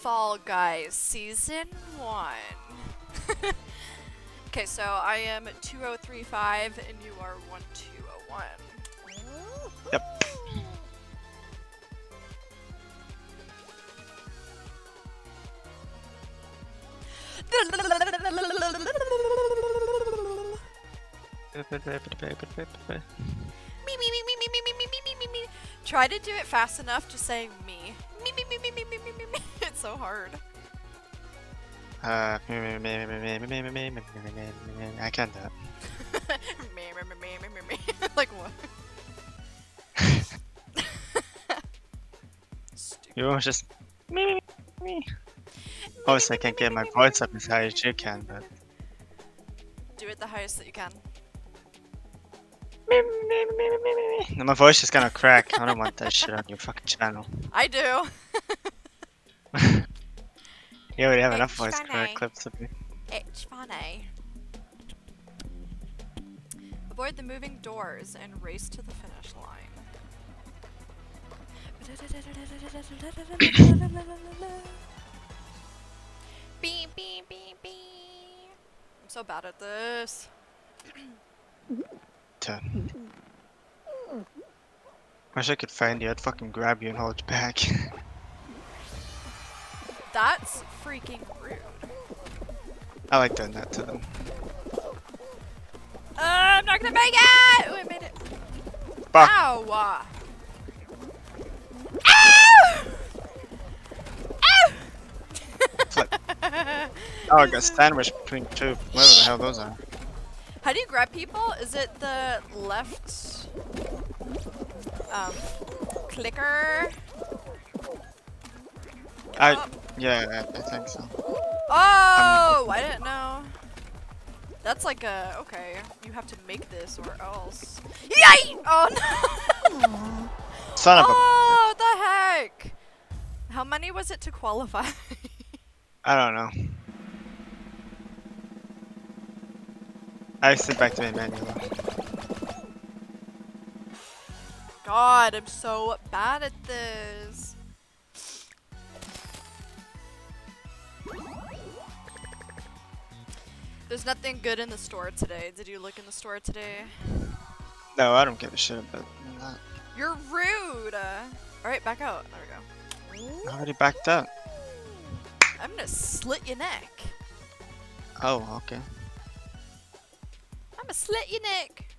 Fall Guys Season 1. okay, so I am 2035 and you are 1201. Yep. Try to do it fast enough, just saying me. Me, me, me, me, me, me, it's so hard. Uh, I can't do it. like what? You almost just me me. Obviously, I can't get my voice up as high as you can, but Do it the highest that you can. My voice is gonna crack. I don't want that shit on your fucking channel. I do. You already have enough voice funny. clips of me. It's funny. Avoid the moving doors and race to the finish line. beep, beep, beep, beep. I'm so bad at this. Ten. Wish I could find you. I'd fucking grab you and hold you back. That's freaking rude. I like doing that to them. Uh, I'm not gonna make it! Oh, I made it. Fuck. Ow! uh. Ow! Ow! Flip. Oh, I got sandwiched between two. Whatever the hell those are. How do you grab people? Is it the left um, clicker? I, Oh. yeah, I, I think so. Oh, I didn't know. That's like a okay. You have to make this or else. Yay! Oh no! Son of a. oh, the heck! How many was it to qualify? I don't know. I sit back to my menu though. God, I'm so bad at this. There's nothing good in the store today. Did you look in the store today? No, I don't give a shit about that. You're rude. Uh, all right, back out. There we go. I already backed up. I'm gonna slit your neck. Oh, okay. I'm gonna slit your neck.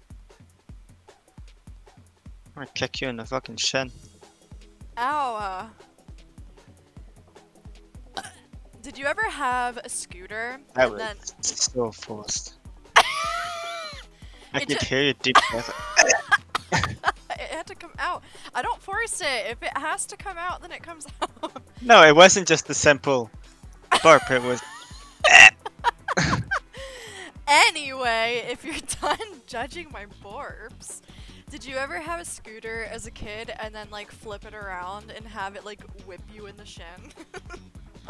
I'm gonna kick you in the fucking shin. Ow. Did you ever have a scooter and was then so forced. I It could hear your deep breath. it had to come out? I don't force it. If it has to come out, then it comes out. No, it wasn't just the simple burp. It was. anyway, if you're done judging my borps, did you ever have a scooter as a kid and then like flip it around and have it like whip you in the shin?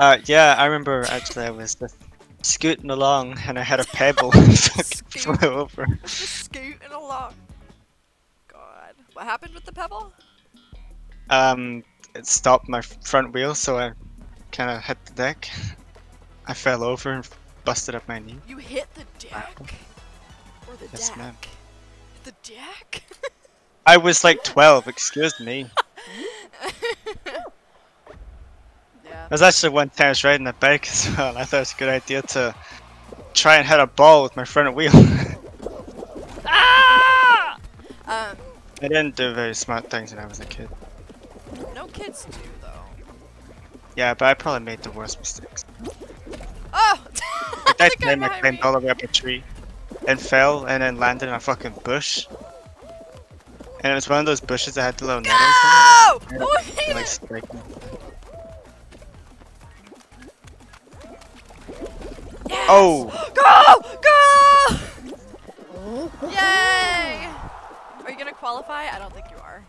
Uh, yeah, I remember actually I was just scooting along and I had a pebble fucking flew over. Just scooting along. God. What happened with the pebble? Um, it stopped my front wheel, so I kind of hit the deck. I fell over and busted up my knee. You hit the deck? Or the Yes, deck? ma'am. The deck? I was like 12, excuse me. There's actually one time I was riding a bike as well, and I thought it was a good idea to try and hit a ball with my front wheel. Ah! Um, I didn't do very smart things when I was a kid. no kids do though. Yeah, but I probably made the worst mistakes. Oh! Like that time I climbed me. all the way up a tree and fell and then landed in a fucking bush. And it was one of those bushes that had the little nettles in it. Oh, and, like it! Yes! Oh! Go! Go! Yay! Are you gonna qualify? I don't think you are.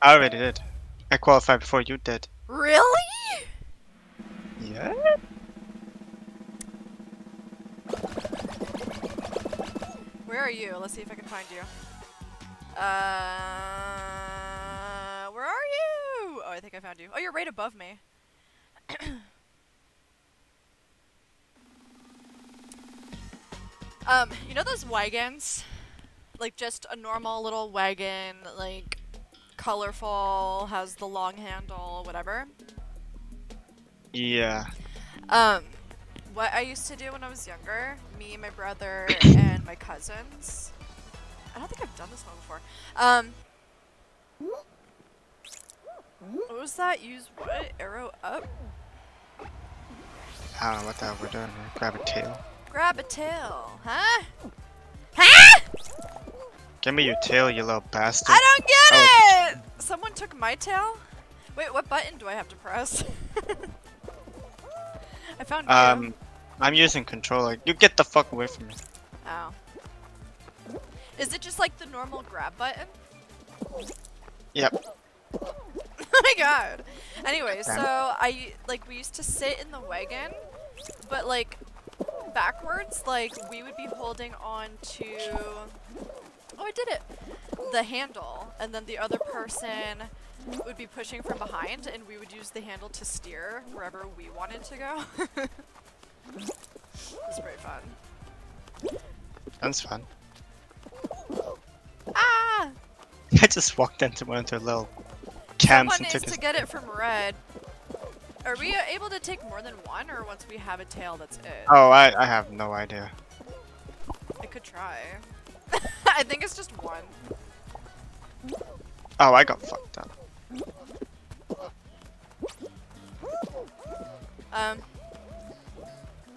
I already did. I qualified before you did. Really? Yeah? Where are you? Let's see if I can find you. Uh, where are you? Oh, I think I found you. Oh, you're right above me. Um, you know those wagons? Like just a normal little wagon, like colorful, has the long handle, whatever. Yeah. Um, what I used to do when I was younger, me, my brother, and my cousins. I don't think I've done this one before. Um, what was that? Use what? Arrow up? I don't know what the hell we're doing. Grab a tail. Grab a tail, huh? Huh? Give me your tail, you little bastard. I don't get Oh. it! Someone took my tail? Wait, what button do I have to press? I found you. Um, I'm using controller. You get the fuck away from me. Oh. Is it just like the normal grab button? Yep. oh my god. Anyway, so I like we used to sit in the wagon, but like backwards, like we would be holding on to Oh, I did it. The handle, and then the other person would be pushing from behind and we would use the handle to steer wherever we wanted to go. it was pretty fun. That's fun. Ah! I just walked into one of their little camps Someone and is took to his. get it from red. Are we uh, able to take more than one, or once we have a tail, that's it? Oh, I, I have no idea. I could try. I think it's just one. Oh, I got fucked up. Um.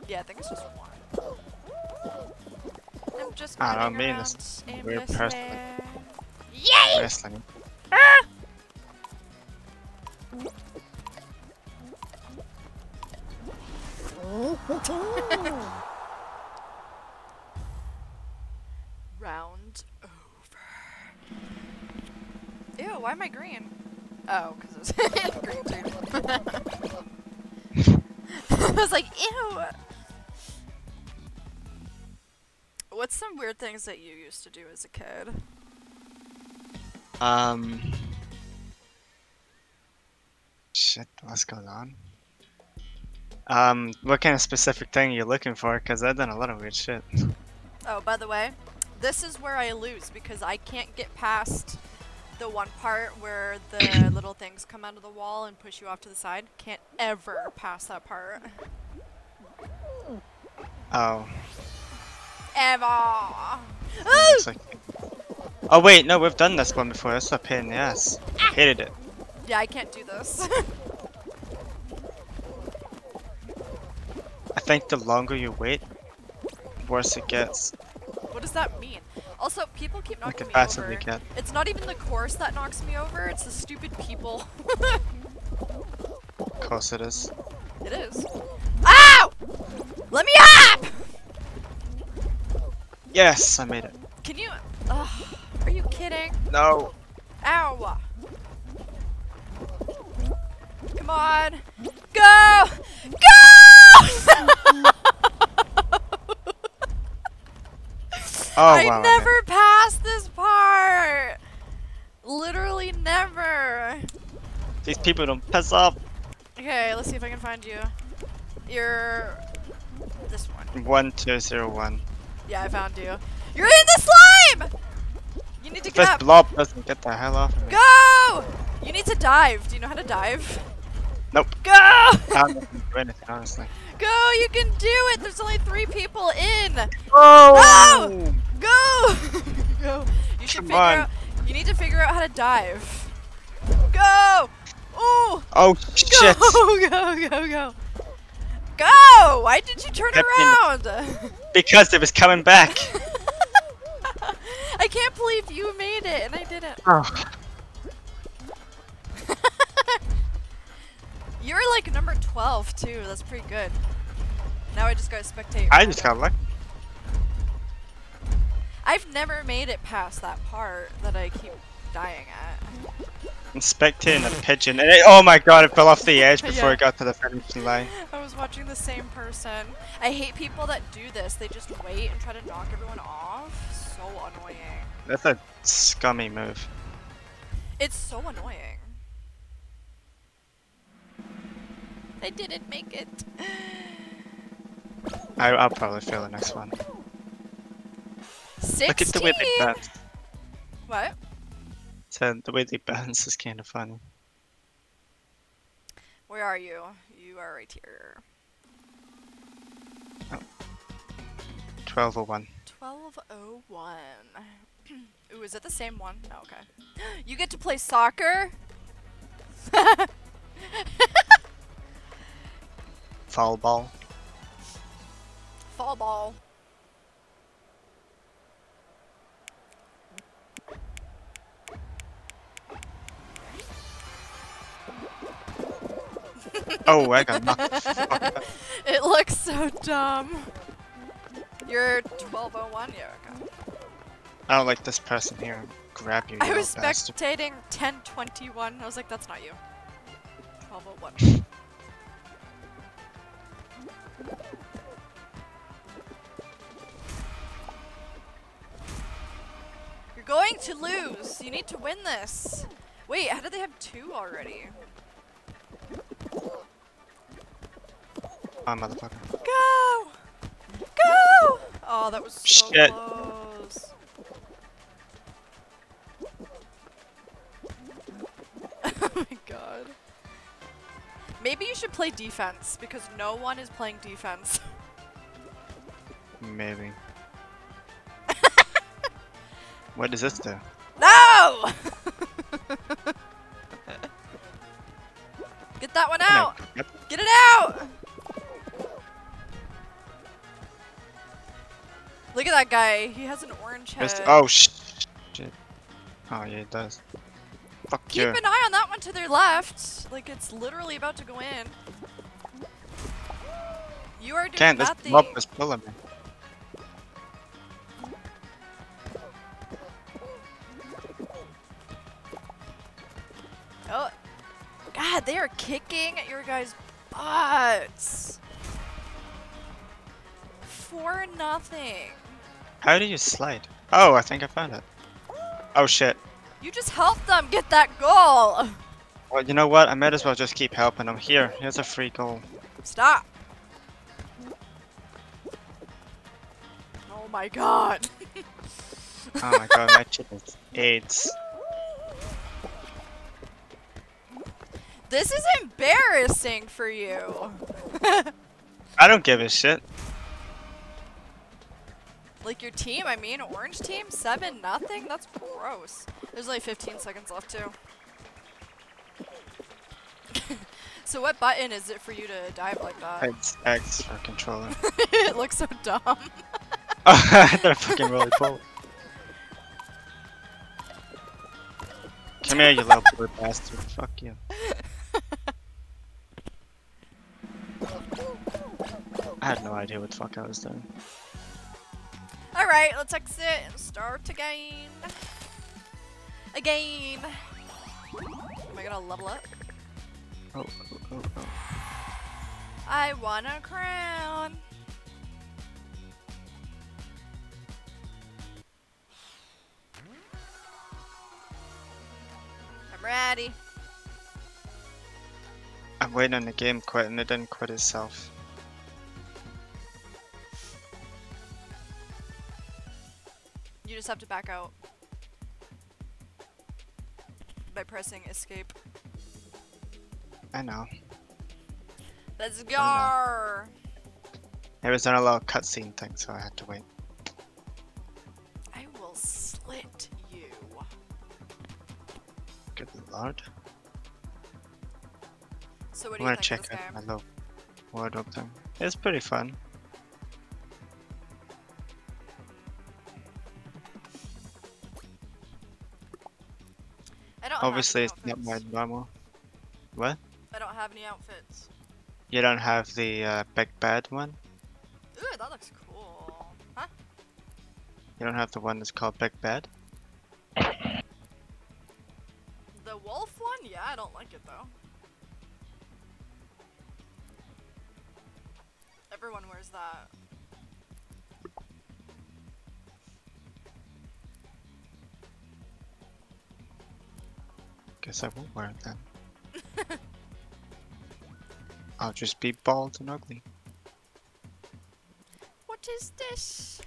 Yeah, I think it's just one. I'm just I don't mean this weird person. aimlessly. Yay! Wrestling. Round over. Ew, why am I green? Oh, because it's green too. I was like, ew. What's some weird things that you used to do as a kid? Um. Shit, what's going on? Um, what kind of specific thing are you looking for? Because I've done a lot of weird shit. Oh, by the way, this is where I lose because I can't get past the one part where the little things come out of the wall and push you off to the side. Can't ever pass that part. Oh, Ever. like. Oh wait, no, we've done this one before. That's a pain in the ass. Hated it. Yeah, I can't do this. think the longer you wait, worse it gets. what does that mean? Also, people keep knocking it me over. get. It's not even the course that knocks me over, it's the stupid people. Of course it is. it is. Ow! Let me up! Yes, I made it. Can you... Ugh, are you kidding? No. Ow! Come on! Go! Go! Oh I wow. I made never passed this part! Literally never! These people don't piss off. Okay, let's see if I can find you. You're... This one. One two zero one. Yeah, I found you. You're in the slime! You need to get this up. blob doesn't get the hell off of me. Go! You need to dive. Do you know how to dive? Nope. Go! I don't know if I can do anything, honestly. Go! You can do it! There's only three people in! Oh! Go! Go! You should Come figure on. out. You need to figure out how to dive. Go! Ooh! Oh shit! Go! Go! Go! Go! Go! Why did you turn Kept around? Because it was coming back. I can't believe you made it and I didn't. Oh. You're like number 12 too. That's pretty good. Now I just gotta spectate. I just got lucky. I've never made it past that part that I keep dying at. Inspecting a pigeon. And it, oh my god, it fell off the edge before Yeah. it got to the finishing line. I was watching the same person. I hate people that do this. They just wait and try to knock everyone off. So annoying. That's a scummy move. It's so annoying. I didn't make it. I, I'll probably fail the next one. 16. Look at the way they bounce. What? So the way they bounce is kind of funny. Where are you? You are right here. 1201. 1201. Ooh, is it the same one? No, okay. You get to play soccer? Foul ball. Fall ball. Oh, I got knocked. the fuck out. It looks so dumb. You're 1201? Yeah, okay. I don't like this person here. Grab you, I was bastard. spectating 1021. I was like, that's not you. 1201. to lose. You need to win this. Wait, how did they have two already? Oh, motherfucker. Go! Go! Oh, that was so Shit. close. oh my god. Maybe you should play defense because no one is playing defense. Maybe. What does this do? No! Get that one out! grab- Get it out! Look at that guy. He has an orange head. Oh, sh shit. Oh, yeah, it does. Fuck Keep you. an eye on that one to their left. Like it's literally about to go in. You are doing Can't, this nothing. mob is pulling me. Kicking at your guys' butts. For nothing. How do you slide? Oh, I think I found it. Oh shit. You just helped them get that goal. Well, you know what? I might as well just keep helping them. Here, here's a free goal. Stop. Oh my God. Oh my god, my chip is AIDS. This is embarrassing for you. I don't give a shit. Like your team, I mean, orange team, seven nothing. That's gross. There's like 15 seconds left too. so what button is it for you to dive like that? It's X for controller. it looks so dumb. They're fucking really cool. Come here, you little poor bastard. Fuck you. I had no idea what the fuck I was doing. All right, let's exit and start again. Again. Am I gonna level up? Oh, oh, oh, oh. I want a crown. I'm ready. I'm waiting on the game quit and it didn't quit itself. Just have to back out by pressing escape. I know. Let's go. There was on a little cutscene thing, so I had to wait. I will slit you. Good lord. So what do I'm you gonna think check of this out my game? little wardrobe thing. It's pretty fun. Obviously, it's not my normal. What? I don't have any outfits. You don't have the uh, big bad one? Ooh, that looks cool. Huh? You don't have the one that's called Big Bad? The wolf one? Yeah, I don't like it though. Everyone wears that. Guess I won't wear it then. I'll just be bald and ugly. What is this?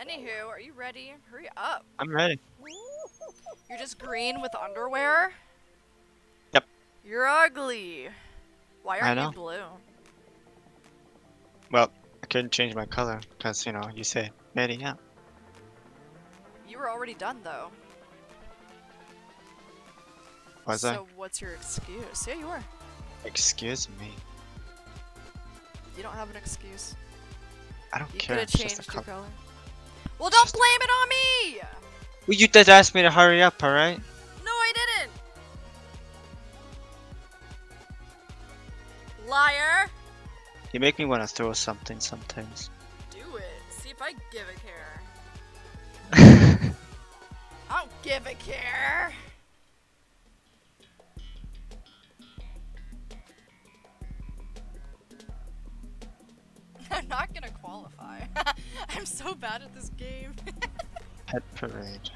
Anywho, are you ready? Hurry up. I'm ready. You're just green with underwear? Yep. You're ugly. Why are you blue? Well, I couldn't change my color because, you know, you said, Maddie, yeah. You were already done though. Was so what's your excuse? Yeah, you were. Excuse me. You don't have an excuse. I don't You care. could have just a changed your color. color. Well, don't just blame it on me! Well, you did ask me to hurry up, alright? No, I didn't! Liar! You make me want to throw something sometimes. Do it. See if I give a care. I don't give a care. I'm not gonna qualify. I'm so bad at this game. Pet parade.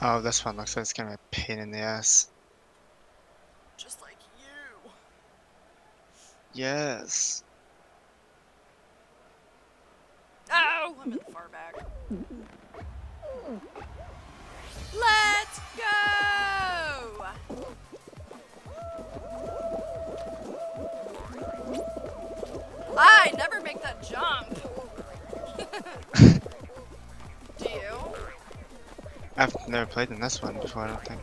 Oh, this one looks like it's gonna be a pain in the ass. Just like you. Yes. Oh, I'm in the far back. Let's go! I never make that jump. Do you? I've never played in this one before, I don't think.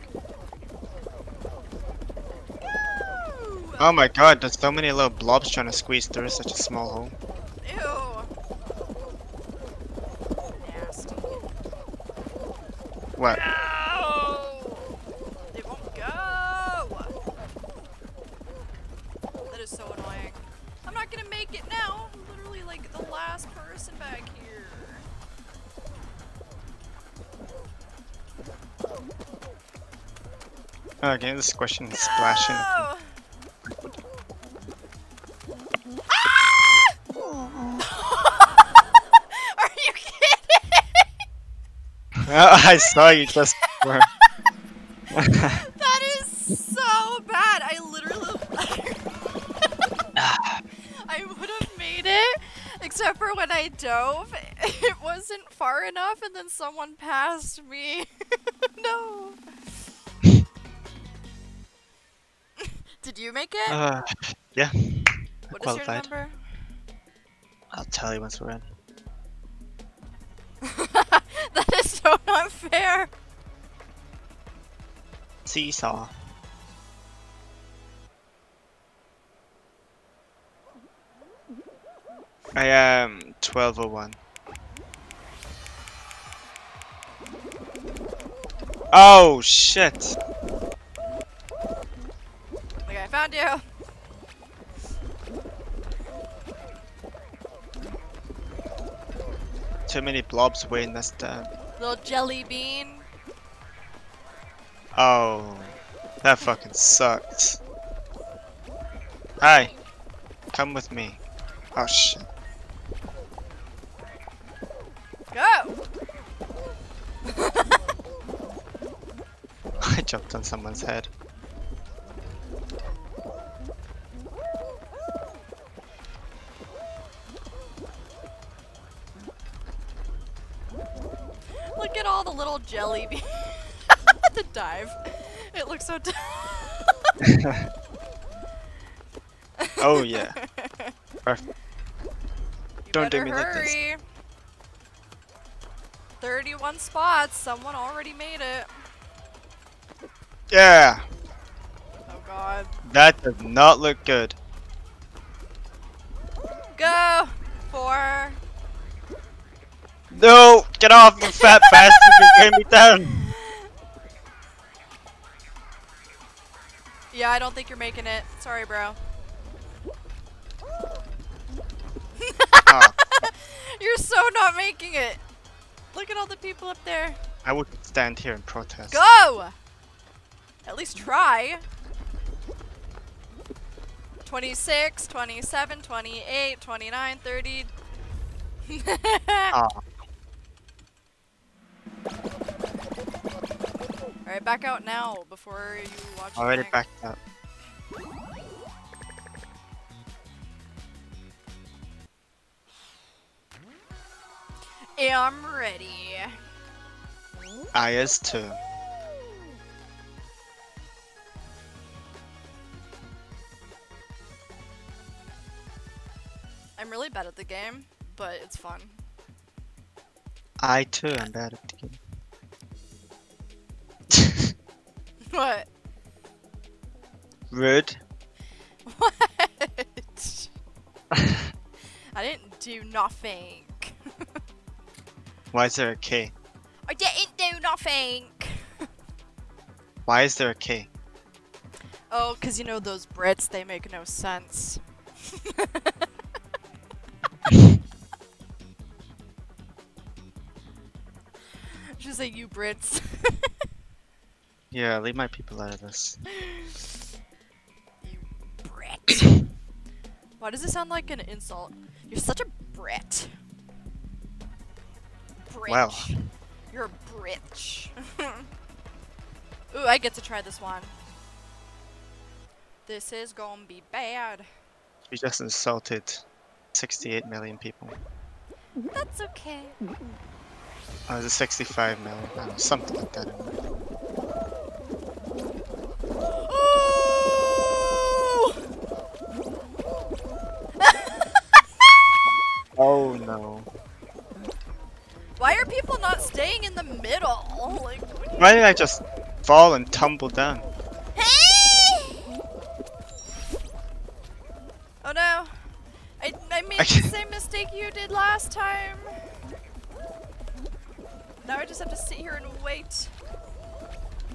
Oh my god, there's so many little blobs trying to squeeze through such a small hole. Last person back here. Oh, again, the squishing splashing. No! Ah! Are you kidding? I saw you just. dove, it wasn't far enough, and then someone passed me. no. Did you make it? uh, yeah, what is your number? I'll tell you once we're in. that is so not fair. Seesaw. I am 1201. Oh shit! Okay, I found you. Too many blobs weighing this down. Little jelly bean. Oh, that fucking sucked. Hi, come with me. Oh shit. Jumped on someone's head. Look at all the little jelly beans. the dive. It looks so. Oh yeah. Don't do me like this. hurry. 31 spots. Someone already made it. Yeah, Oh god. that does not look good. Go! Four. No, get off, you fat bastard! You're me down. Yeah, I don't think you're making it. Sorry, bro. Ah, You're so not making it. Look at all the people up there. I would stand here and protest. Go! At least try. 26, 27, 28, 29, 30. Ah. Alright, back out now before you watch Already back out. I'm ready. I is too. I'm really bad at the game, but it's fun. I too am bad at the game. What? Rude. What? I didn't do nothing. Why is there a K? I didn't do nothing. Why is there a K? Oh, because you know those Brits, they make no sense. Say you Brits. Yeah, leave my people out of this. you Brit. Why does it sound like an insult? You're such a Brit. Brit. Wow. You're a Brit. Ooh, I get to try this one. This is gonna be bad. You just insulted 68 million people. That's okay. Oh, is it 65 million? I don't know, oh, something like that. anyway. Oh! oh no. Why are people not staying in the middle? Like, what do you- Why did I just fall and tumble down? Hey! Oh no. I, I made the same mistake you did last time. Now I just have to sit here and wait.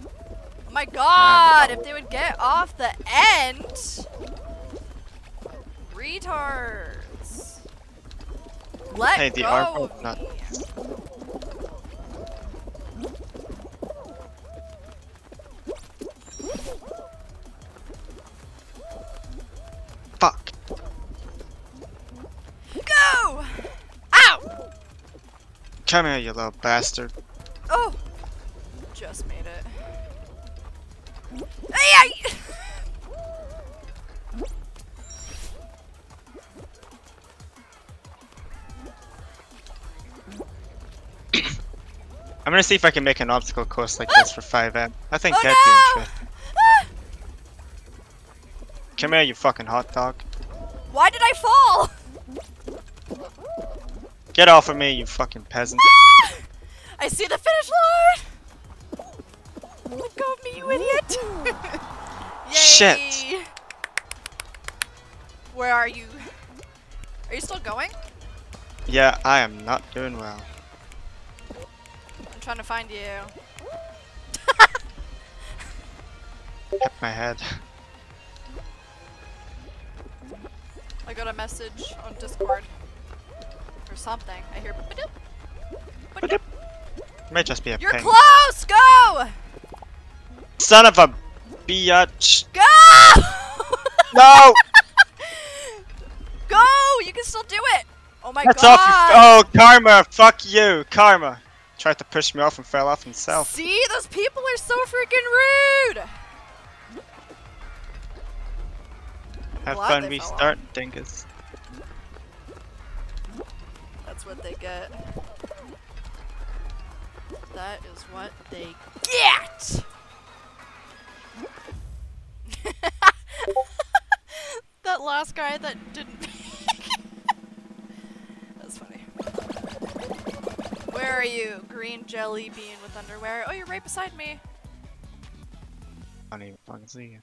Oh my god, if they would get off the end. Retards. Let Hey, go of not- me. Come here, you little bastard. Oh! Just made it. Ay, ay! I'm gonna see if I can make an obstacle course like this for FiveM. I think Oh that'd be interesting. Ah! Come here, you fucking hot dog. Why did I fall? Get off of me, you fucking peasant. Ah! I see the finish line! Let go of me, you idiot! Yay! Shit. Where are you? Are you still going? Yeah, I am not doing well. I'm trying to find you. Hit my head. I got a message on Discord. Or something. I hear ba-doop. Ba-doop. Might just be a You're ping. close! Go! Son of a biatch. Go! No! Go! You can still do it! Oh my That's god! off. Oh, Karma. Fuck you. Karma. Tried to push me off and fell off himself. See? Those people are so freaking rude! Have fun they fell restart, dingus. What they get. That is what they get! that last guy that didn't. That's funny. Where are you? Green jelly bean with underwear. Oh, you're right beside me. I don't even fucking see you.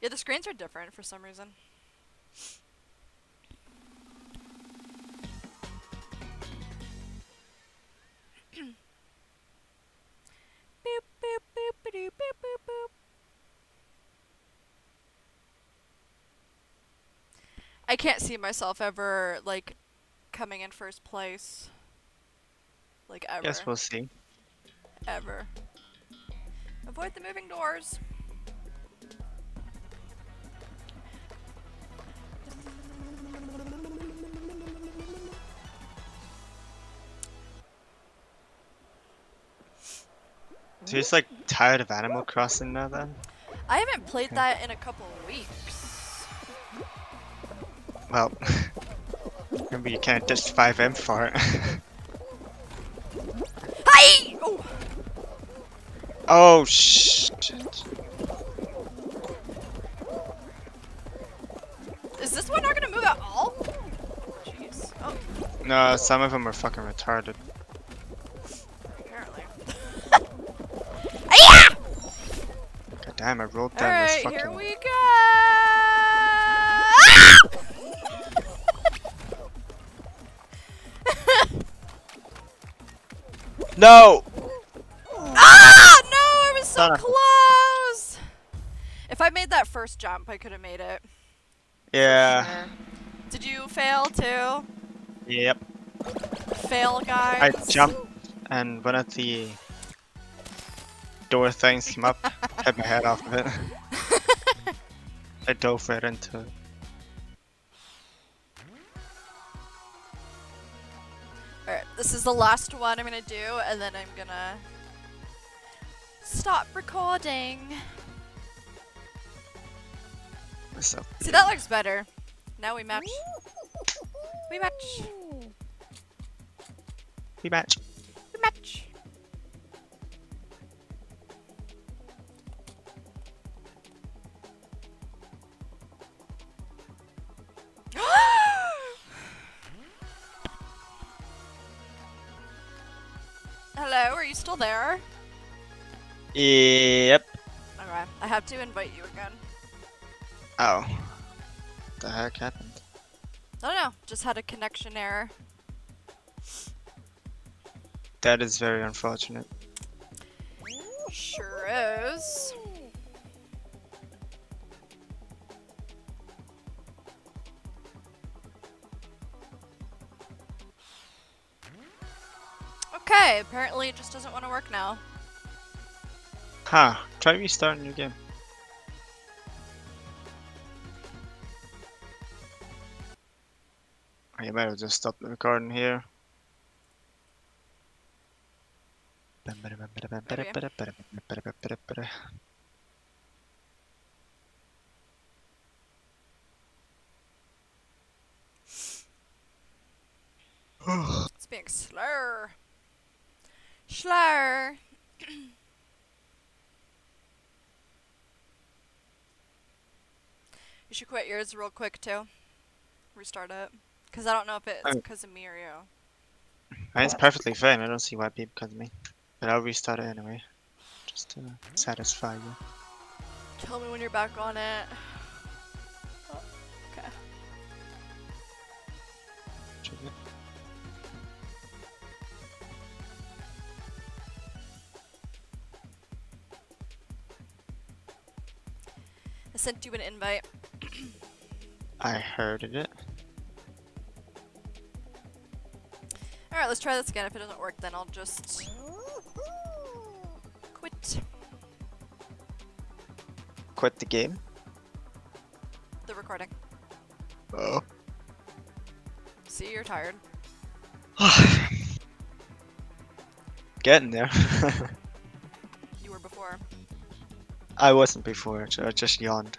Yeah, the screens are different for some reason. Boop, boop, boop, boop, boop. I can't see myself ever like coming in first place. Like ever. Guess we'll see. Ever. Avoid the moving doors. So you're just like tired of Animal Crossing now then? I haven't played that in a couple of weeks. Well, Maybe you can't ditch FiveM for it. Hi! Oh, oh shit. is this one not gonna move at all? Jeez. Oh, No, some of them are fucking retarded. Damn, I rolled down Alright, this fucking. here we go! Ah! No! ah! No, I was so Son close! If I made that first jump, I could have made it. Yeah. Sure. Did you fail too? Yep. Fail, guys? I jumped and one of the door things came up, hit my head off of it. I dove right into it. Alright, this is the last one I'm gonna do, and then I'm gonna stop recording. So, See, that looks better. Now we match. We match. we match. Yep. Okay, I have to invite you again. Oh. The heck happened? I don't know, just had a connection error. That is very unfortunate. Sure is. Okay, apparently it just doesn't want to work now. Huh. Try restarting your game. I better just stop the recording here. It's being slow. Slow. you should quit yours real quick too. Restart it. Because I don't know if it's Oh. because of me or you. It's perfectly fine. I don't see why people cut me. But I'll restart it anyway. Just to satisfy you. Tell me when you're back on it. Oh, okay. Sent you an invite. I heard it. Alright, let's try this again. If it doesn't work, then I'll just quit Quit the game. the recording. Oh. See, you're tired. Getting there. I wasn't before, I just yawned.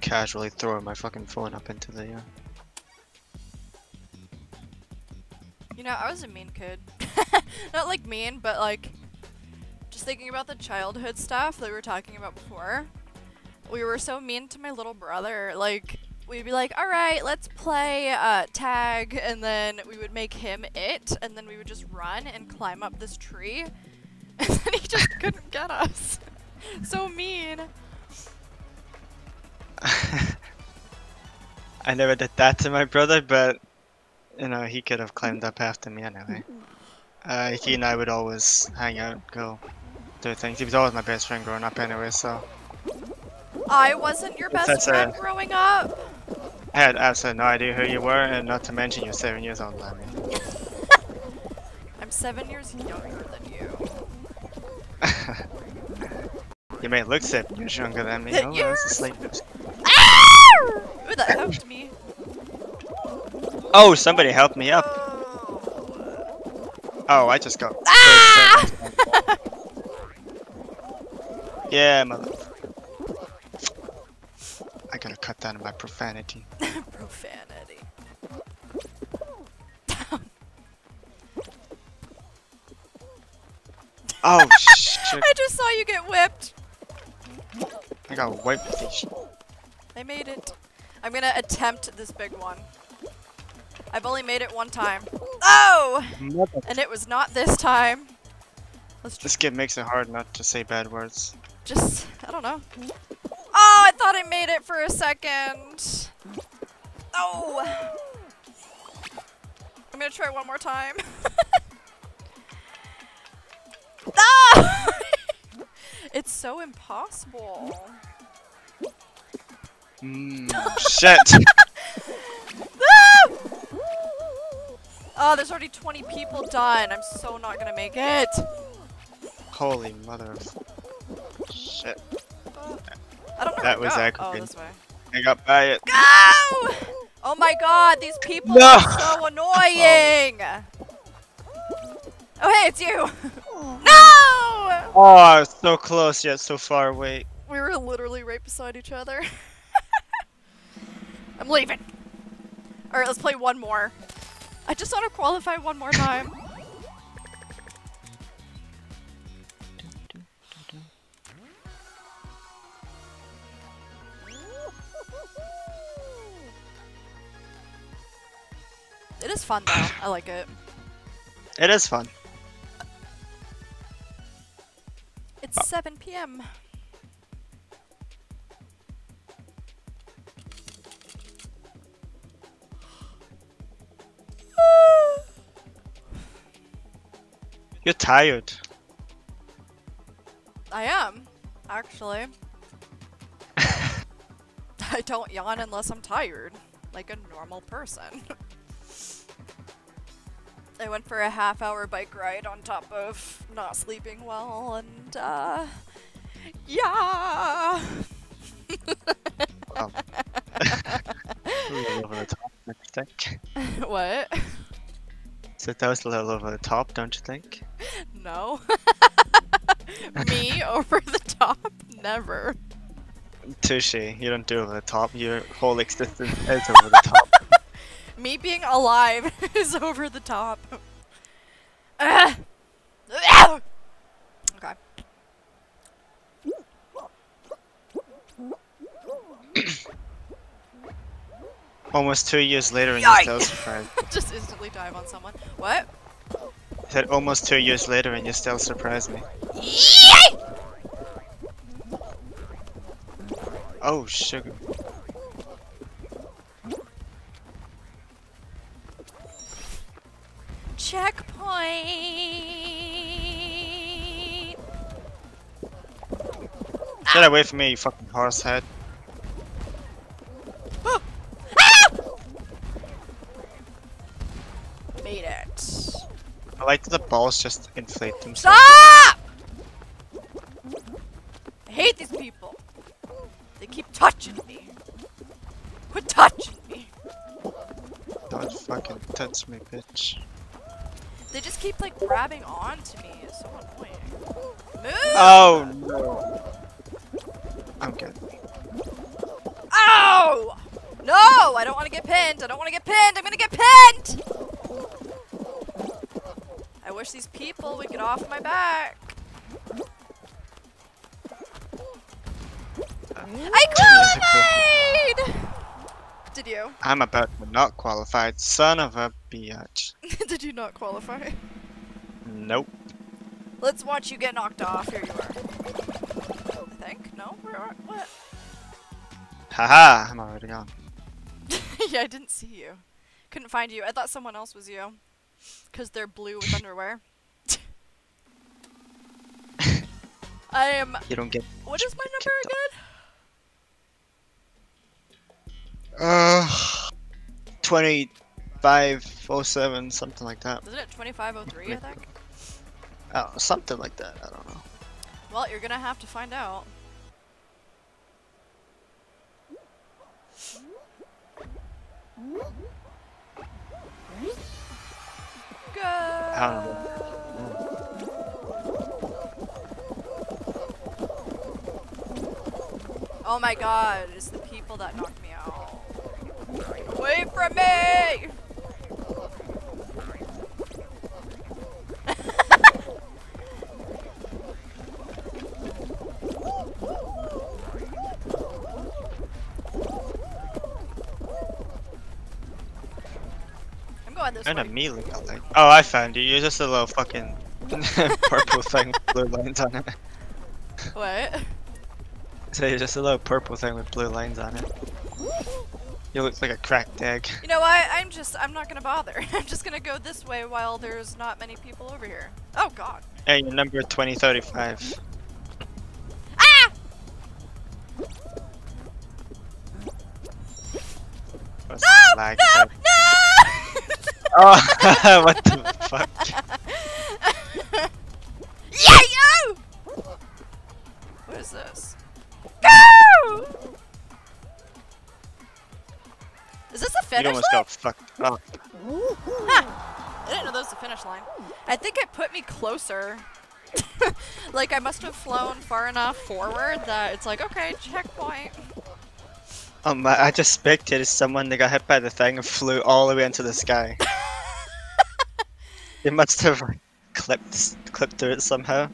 Casually throwing my fucking phone up into the uh, You know, I was a mean kid. Not like mean, but like thinking about the childhood stuff that we were talking about before. We were so mean to my little brother. Like we'd be like, "All right, let's play uh, tag," and then we would make him it, and then we would just run and climb up this tree, and then he just couldn't get us. so mean. I never did that to my brother, but you know he could have climbed up after me anyway. Uh, he and I would always hang out, go do things. He was always my best friend growing up anyway, so I wasn't your best That's a- friend growing up. I had absolutely no idea who you were, and not to mention you're seven years older than me. I'm seven years younger than you. You may look seven years younger than me. Oh, you're- that's a slight bit. Ow! that helped me. Oh, somebody help me up. Oh, I just got. Ah! 30 seconds. yeah, mother. I gotta cut down my profanity. Profanity. Oh shit! I just saw you get whipped. I got wiped with these. I made it. I'm gonna attempt this big one. I've only made it one time. Oh! Mother. And it was not this time. Let's This just, game makes it hard not to say bad words. Just, I don't know. Oh, I thought I made it for a second. Oh! I'm gonna try one more time. ah! it's so impossible. Mm, shit! Ah! Oh, there's already 20 people done. I'm so not gonna make it. Holy mother of! I don't know. That where was to go. Oh, this way. I got by it. Go! Oh my god, these people No! are so annoying! Oh hey, it's you! no! Oh, so close yet so far away. We were literally right beside each other. I'm leaving. Alright, let's play one more. I just want to qualify one more time. Fun though. I like it. It is fun. It's 7 p.m. You're tired. I am, actually. I don't yawn unless I'm tired, like a normal person. I went for a half hour bike ride on top of not sleeping well, and uh, yeah. Over the top, don't you think? what? So that was a little over the top, don't you think? No. Me over the top? Never. Touche. You don't do over the top. Your whole existence is over the top. Me being alive is over the top. Okay. Almost two years later, and you're still Yikes. surprised. Just instantly dive on someone. What? I said almost two years later, and you still surprise me. Yay! Oh, sugar. Checkpoint. Get away from me, you fucking horse head. Ah! Made it. I like the balls just inflate themselves. Stop! Grabbing onto me. It's so annoying. Move! Oh no. I'm good. Ow! No! I don't want to get pinned. I don't want to get pinned. I'm gonna get pinned! I wish these people would get off my back. I qualified! Did you? I'm about to not qualified. Son of a bitch. Did you not qualify? Nope. Let's watch you get knocked off. Here you are. I think. No? Where are what? Haha, I'm already gone. yeah, I didn't see you. Couldn't find you. I thought someone else was you. Cause they're blue with underwear. I am. You don't get. What is my number again? Uh, 2507, something like that. Isn't it 2503? I think. Oh, something like that. I don't know. Well, you're gonna have to find out. Go! Oh my god, it's the people that knocked me out. Wait from me! Going this And a way. me look. Oh, I found you. You're just a little fucking purple thing with blue lines on it. What? So you're just a little purple thing with blue lines on it. You look like a cracked egg. You know what? I'm just, I'm not gonna bother. I'm just gonna go this way while there's not many people over here. Oh god. Hey, you're number 2035. Ah! What's No! No! type? Oh, what the fuck? yeah, yo! What is this? Go! Is this a You finish almost line? got fucked up. Huh. I didn't know that was the finish line. I think it put me closer. like I must have flown far enough forward that it's like, okay, checkpoint. Um, I I just spectated someone that got hit by the thing and flew all the way into the sky. they must have clipped clipped through it somehow.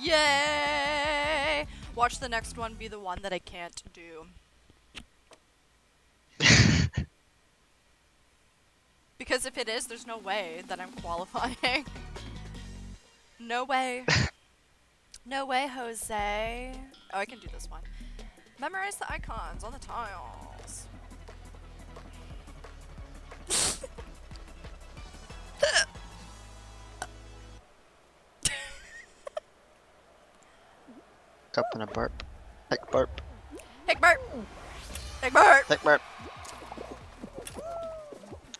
Yay! Watch the next one be the one that I can't do. Because if it is, there's no way that I'm qualifying. no way. No way, Jose. Oh, I can do this one. Memorize the icons on the tiles. Cup and a burp. Like burp. Hickbert! Hickbert! Like burp.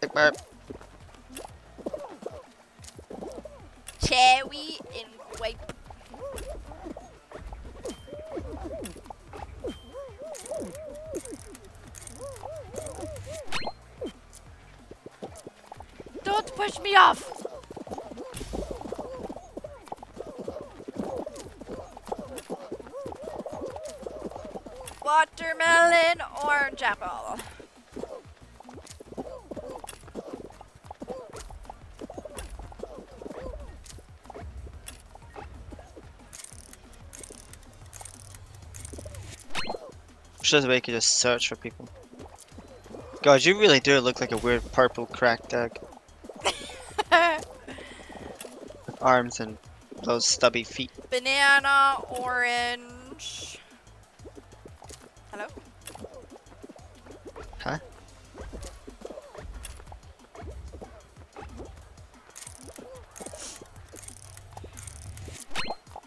Like burp. Cherry and grape. Don't push me off! Watermelon, orange apple. Just way you could just search for people. God, you really do look like a weird purple cracked egg. Arms and those stubby feet. Banana, orange. Hello? Huh?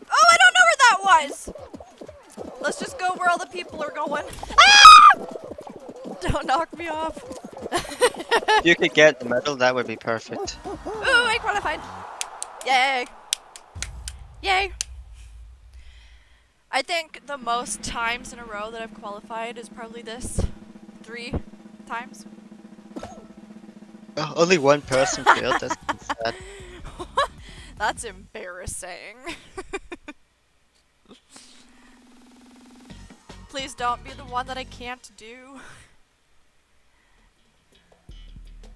Oh, I don't know where that was! Let's just go where all the people are going. Ah! Don't knock me off. If you could get the medal, that would be perfect. Ooh, I qualified. Yay. Yay. I think the most times in a row that I've qualified is probably this. Three times. Oh, only one person failed. That's sad. That's embarrassing. Please don't be the one that I can't do.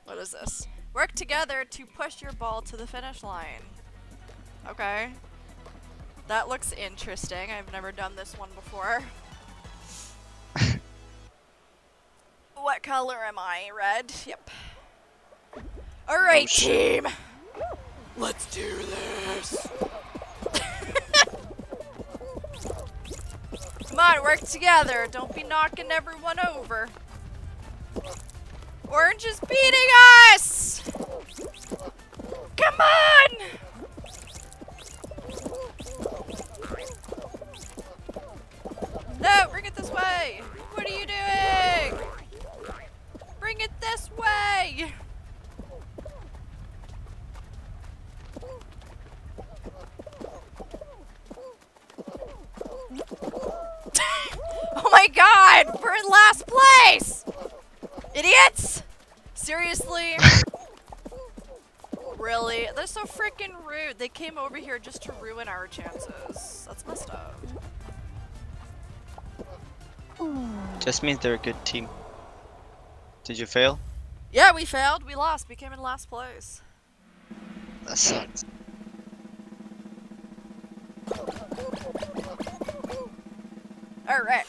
What is this? Work together to push your ball to the finish line. Okay. That looks interesting. I've never done this one before. what color am I? Red? Yep. Alright, shit. team! Let's do this! Come on, work together. Don't be knocking everyone over. Orange is beating us! Come on! They came over here just to ruin our chances. That's messed up. Just means they're a good team. Did you fail? Yeah, we failed. We lost. We came in last place. That sucks. Alright.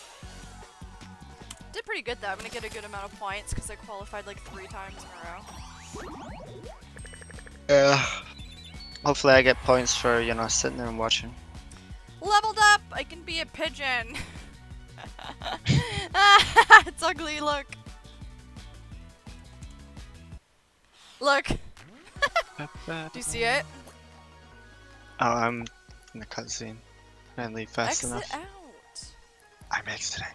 Did pretty good though. I'm gonna get a good amount of points because I qualified like three times in a row. Yeah. Hopefully I get points for, you know, sitting there and watching. Leveled up! I can be a pigeon! it's ugly, look. Look. Do you see it? Oh, I'm in the cutscene. Can't leave fast Exit enough. out. I'm exiting.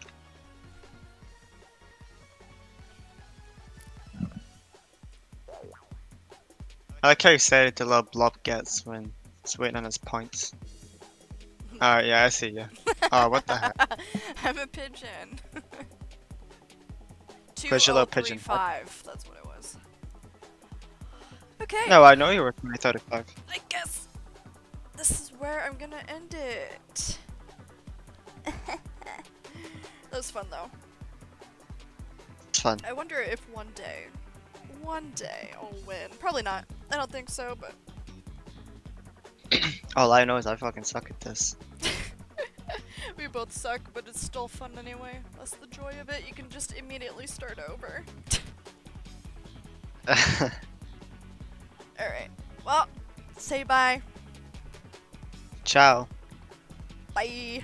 I like how excited the little blob gets when it's waiting on his points. Oh yeah, I see you. Oh, what the heck? I'm a pigeon. Two Where's your oh little pigeon? five. That's what it was. Okay. No, I know you were 2035. I guess this is where I'm gonna end it. that was fun though. It's fun. I wonder if one day, one day I'll win. Probably not. I don't think so, but All I know is I fucking suck at this. we both suck, but it's still fun anyway. That's the joy of it. You can just immediately start over. Alright. Well, say bye. Ciao. Bye.